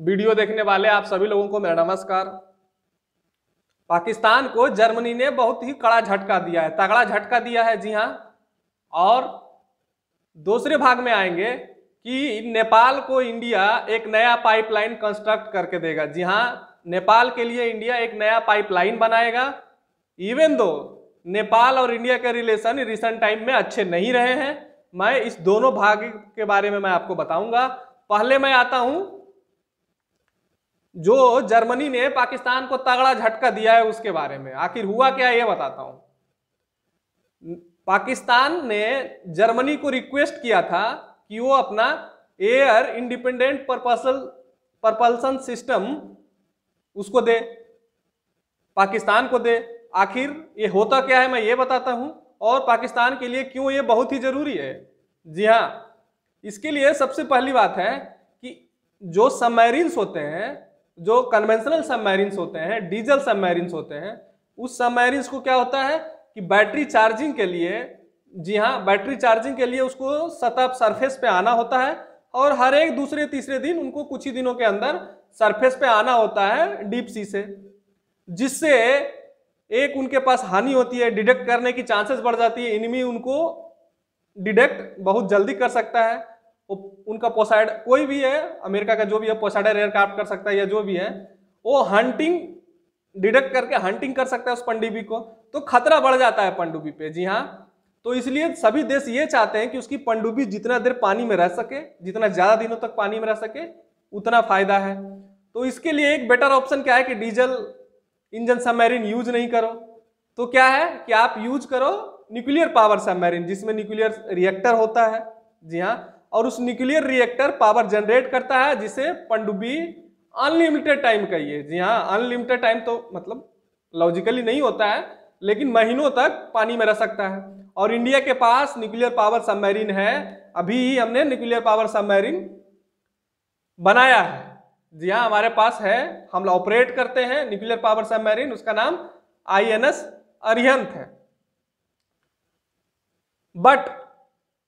Video देखने वाले आप सभी लोगों को मेरा नमस्कार। पाकिस्तान को जर्मनी ने बहुत ही कड़ा झटका दिया है, तगड़ा झटका दिया है, जी हाँ। और दूसरे भाग में आएँगे कि नेपाल को इंडिया एक नया पाइपलाइन कंस्ट्रक्ट करके देगा। जी हाँ नेपाल के लिए इंडिया एक नया पाइपलाइन बनाएगा। इवन दो नेपाल और इंडिया के रिलेशन रिसेंट टाइम में अच्छे नहीं रहे हैं, मैं इस दोनों भाग के बारे में मैं आपको बताऊँगा। पहले मैं आता हूँ जो जर्मनी ने पाकिस्तान को तगड़ा झटका दिया है उसके बारे में। आखिर हुआ क्या, ये बताता हूँ। पाकिस्तान ने जर्मनी को रिक्वेस्ट किया था कि वो अपना air independent propulsion propulsion system उसको दे, पाकिस्तान को दे। आखिर ये होता क्या है, मैं ये बताता हूँ। और पाकिस्तान के लिए क्यों ये बहुत ही ज़रूरी है? जी हाँ इसके लिए सबसे पहली बात है कि जो सबमरीन्स होते हैं जो कन्वेंशनल सबमरीन्स होते हैं डीजल सबमरीन्स होते हैं, उस सबमरीन्स को क्या होता है कि बैटरी चार्जिंग के लिए, जी हाँ बैटरी चार्जिंग के लिए उसको सतह सरफेस पे आना होता है और हर एक दूसरे तीसरे दिन उनको कुछ ही दिनों के अंदर सरफेस पे आना होता है डीप सी से, जिससे एक उनके पास हानि होती है डिटेक्ट करने की चांसेस बढ़ जाती है इनमी उनको डिटेक्ट बहुत जल्दी कर सकता है। उनका पोसाइड कोई भी है, अमेरिका का जो भी है पोसाइडर एयरक्राफ्ट कर सकता है या जो भी है, वो हंटिंग डिडक्ट करके हंटिंग कर सकता है उस पंडुबी को तो खतरा बढ़ जाता है पंडुबी पे। जी हाँ तो इसलिए सभी देश ये चाहते हैं कि उसकी पंडुबी जितना देर पानी में रह सके, जितना ज़्यादा दिनों तक पानी में रह सके, उतना फ़ायदा है। तो इसके लिए एक बेटर ऑप्शन क्या है कि डीजल इंजन सबमरीन यूज़ नहीं करो। तो क्या है कि आप यूज़ करो न्यूक्लियर पावर सबमरीन जिसमें न्यूक्लियर रिएक्टर होता है। जी हाँ और उस न्यूक्लियर रिएक्टर पावर जनरेट करता है, जिसे पंडुबी अनलिमिटेड टाइम कहिए। जी हाँ अनलिमिटेड टाइम तो मतलब लॉजिकली नहीं होता है, लेकिन महीनों तक पानी में रह सकता है। और इंडिया के पास न्यूक्लियर पावर सबमरीन है, अभी ही हमने न्यूक्लियर पावर सबमरीन बनाया है। जी हाँ हमारे पास है, हम ऑपरेट करते हैं न्यूक्लियर पावर सबमरीन, उसका नाम आईएनएस अरिहंत है। बट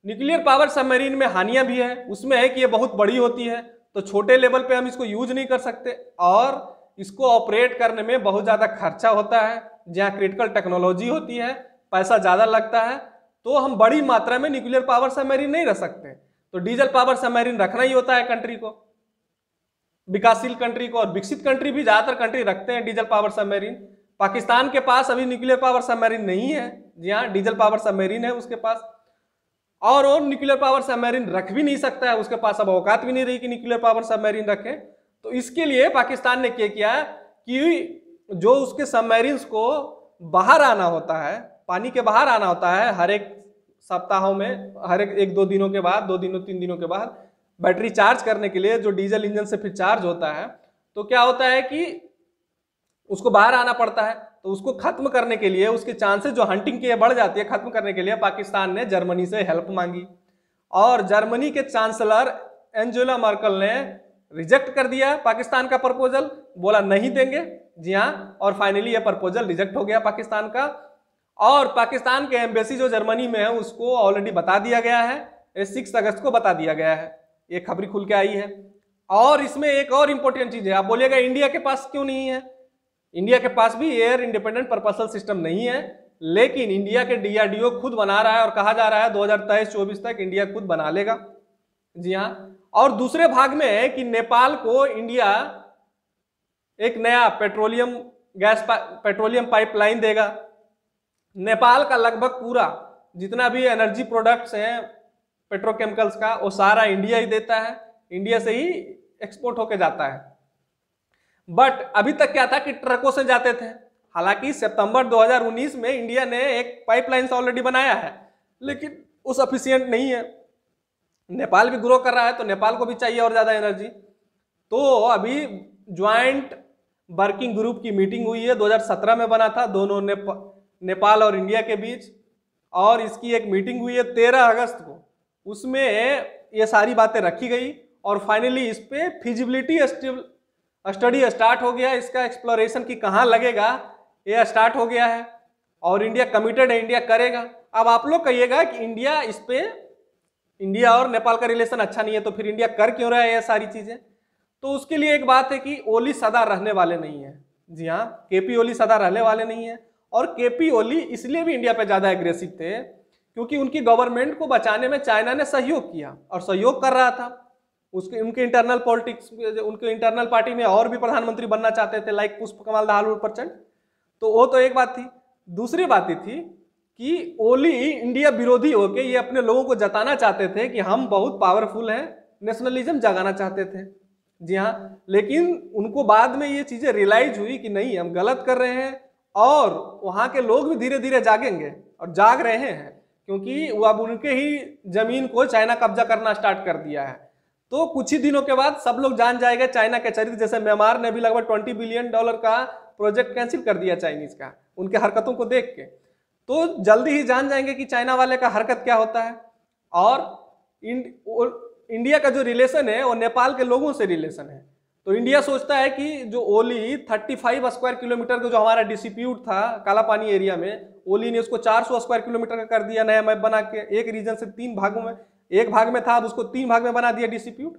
न्यूक्लियर पावर सबमरीन में हानियाँ भी है, उसमें है कि ये बहुत बड़ी होती है तो छोटे लेवल पे हम इसको यूज़ नहीं कर सकते। और इसको ऑपरेट करने में बहुत ज़्यादा खर्चा होता है, जहाँ क्रिटिकल टेक्नोलॉजी होती है, पैसा ज़्यादा लगता है तो हम बड़ी मात्रा में न्यूक्लियर पावर सबमरीन नहीं रख सकते। तो डीजल पावर सबमरीन रखना ही होता है कंट्री को, विकासशील कंट्री को, और विकसित कंट्री भी ज़्यादातर कंट्री रखते हैं डीजल पावर सबमरीन पाकिस्तान के पास अभी न्यूक्लियर पावर सबमरीन नहीं है जी हाँ डीजल पावर सबमरीन है उसके पास। और वो न्यूक्लियर पावर सबमरीन रख भी नहीं सकता है, उसके पास अब औकात भी नहीं रही कि न्यूक्लियर पावर सबमरीन रखे। तो इसके लिए पाकिस्तान ने क्या किया कि जो उसके सबमरीन्स को बाहर आना होता है, पानी के बाहर आना होता है, हर एक सप्ताहों में, हर एक एक दो दिनों के बाद, दो दिनों, तीन दिनों के बाद बैटरी चार्ज करने के लिए जो डीजल इंजन से फिर चार्ज होता है तो क्या होता है कि उसको बाहर आना पड़ता है। तो उसको खत्म करने के लिए, उसके चांसेस जो हंटिंग की बढ़ जाती है, खत्म करने के लिए पाकिस्तान ने जर्मनी से हेल्प मांगी। और जर्मनी के चांसलर एंजेला मार्कल ने रिजेक्ट कर दिया पाकिस्तान का प्रपोजल बोला, नहीं देंगे। जी हाँ और फाइनली ये प्रपोजल रिजेक्ट हो गया पाकिस्तान का। और पाकिस्तान के एम्बेसी जो जर्मनी में है, उसको ऑलरेडी बता दिया गया है। सिक्स अगस्त को बता दिया गया है। ये खबरी खुल के आई है। और इसमें एक और इंपॉर्टेंट चीज़ है। आप बोलिएगा, इंडिया के पास क्यों नहीं है? इंडिया के पास भी एयर इंडिपेंडेंट परपसल सिस्टम नहीं है लेकिन इंडिया के डीआरडीओ खुद बना रहा है और कहा जा रहा है 2023-24 तक इंडिया खुद बना लेगा। जी हाँ। और दूसरे भाग में है कि नेपाल को इंडिया एक नया पेट्रोलियम गैस पा, पेट्रोलियम पाइपलाइन देगा। नेपाल का लगभग पूरा जितना भी एनर्जी प्रोडक्ट्स हैं पेट्रोकेमिकल्स का वो सारा इंडिया ही देता है। इंडिया से ही एक्सपोर्ट होके जाता है। बट अभी तक क्या था कि ट्रकों से जाते थे। हालाँकि सितंबर 2019 में इंडिया ने एक पाइपलाइन ऑलरेडी बनाया है लेकिन उस अफिशियंट नहीं है। नेपाल भी ग्रो कर रहा है तो नेपाल को भी चाहिए और ज़्यादा एनर्जी तो अभी ज्वाइंट वर्किंग ग्रुप की मीटिंग हुई है 2017 में बना था दोनों नेपा, नेपाल और इंडिया के बीच। और इसकी एक मीटिंग हुई है 13 अगस्त को। उसमें ये सारी बातें रखी गई और फाइनली इस पर फिजिबिलिटी स्टडी स्टार्ट हो गया, इसका एक्सप्लोरेशन की कहाँ लगेगा? ये स्टार्ट हो गया है और इंडिया कमिटेड है इंडिया करेगा। अब आप लोग कहिएगा कि इंडिया इस पर इंडिया और नेपाल का रिलेशन अच्छा नहीं है तो फिर इंडिया कर क्यों रहा है ये सारी चीज़ें? तो उसके लिए एक बात है कि ओली सदा रहने वाले नहीं है। जी हाँ केपी ओली सदा रहने वाले नहीं है और केपी ओली इसलिए भी इंडिया पे ज़्यादा एग्रेसिव थे क्योंकि उनकी गवर्नमेंट को बचाने में चाइना ने सहयोग किया और सहयोग कर रहा था। उसके, उनके इंटरनल पॉलिटिक्स उनके इंटरनल पार्टी में और भी प्रधानमंत्री बनना चाहते थे लाइक पुष्प कमाल दाहाल प्रचंड। तो वो तो एक बात थी। दूसरी बात ये थी कि ओली इंडिया विरोधी होके ये अपने लोगों को जताना चाहते थे कि हम बहुत पावरफुल हैं नेशनलिज्म जगाना चाहते थे। जी हाँ लेकिन उनको बाद में ये चीज़ें रियलाइज़ हुई कि नहीं, हम गलत कर रहे हैं और वहाँ के लोग भी धीरे धीरे जागेंगे और जाग रहे हैं, क्योंकि वो अब उनके ही ज़मीन को चाइना कब्जा करना स्टार्ट कर दिया है। तो कुछ ही दिनों के बाद सब लोग जान जाएगा चाइना के चरित्र। जैसे म्यांमार ने भी लगभग ट्वेंटी बिलियन डॉलर का प्रोजेक्ट कैंसिल कर दिया चाइनीज़ का, उनके हरकतों को देख के। तो जल्दी ही जान जाएँगे कि चाइना वाले का हरकत क्या होता है। और इंडिया का जो रिलेशन है वो नेपाल के लोगों से रिलेशन है। तो इंडिया सोचता है कि जो ओली 35 स्क्वायर किलोमीटर का जो हमारा डिस्प्यूट था काला पानी एरिया में, ओली ने उसको 400 स्क्वायर किलोमीटर का कर दिया नया मैप बना के, एक रीजन से तीन भागों में। एक भाग में था, अब उसको तीन भाग में बना दिया डिस्प्यूट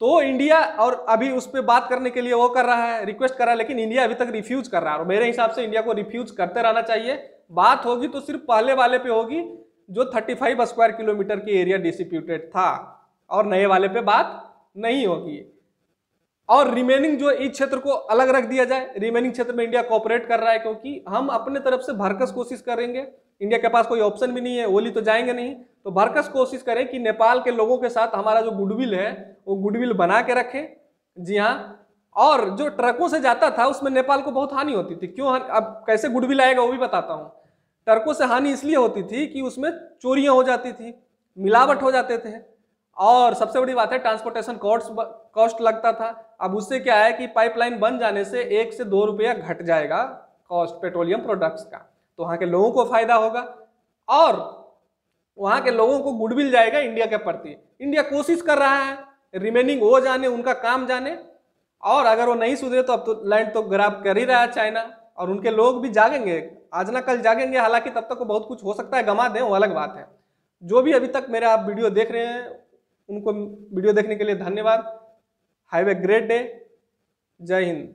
तो इंडिया और अभी उस पर बात करने के लिए वो कर रहा है, रिक्वेस्ट कर रहा है, लेकिन इंडिया अभी तक रिफ्यूज कर रहा है। और मेरे हिसाब से इंडिया को रिफ्यूज करते रहना चाहिए। बात होगी तो सिर्फ़ पहले वाले पे होगी, जो 35 स्क्वायर किलोमीटर की एरिया डिस्प्यूटेड था। और नए वाले पे बात नहीं होगी। और रिमेनिंग जो इस क्षेत्र को अलग रख दिया जाए रिमेनिंग क्षेत्र में इंडिया कोऑपरेट कर रहा है क्योंकि हम अपने तरफ़ से भरकस कोशिश करेंगे। इंडिया के पास कोई ऑप्शन भी नहीं है ओली तो जाएँगे नहीं। तो भरकस कोशिश करें कि नेपाल के लोगों के साथ हमारा जो गुडविल है, वो गुडविल बना के रखें। जी हाँ और जो ट्रकों से जाता था, उसमें नेपाल को बहुत हानि होती थी। क्यों अब कैसे गुडविल आएगा, वो भी बताता हूँ। ट्रकों से हानि इसलिए होती थी कि उसमें चोरियाँ हो जाती थी, मिलावट हो जाते थे। और सबसे बड़ी बात है ट्रांसपोर्टेशन कॉस्ट कॉस्ट लगता था। अब उससे क्या है कि पाइपलाइन बन जाने से एक से दो रुपया घट जाएगा कॉस्ट पेट्रोलियम प्रोडक्ट्स का। तो वहाँ के लोगों को फ़ायदा होगा और वहाँ के लोगों को गुडविल जाएगा इंडिया के प्रति। इंडिया कोशिश कर रहा है रिमेनिंग वो जाने, उनका काम जाने। और अगर वो नहीं सुधरे तो अब तो लैंड तो ग्राब कर ही रहा है चाइना और उनके लोग भी जागेंगे। आज ना कल जागेंगे, हालाँकि तब तक बहुत कुछ हो सकता है गमा दें, वो अलग बात है। जो भी अभी तक मेरा आप वीडियो देख रहे हैं उनको वीडियो देखने के लिए धन्यवाद। हैव ए ग्रेट डे जय हिंद।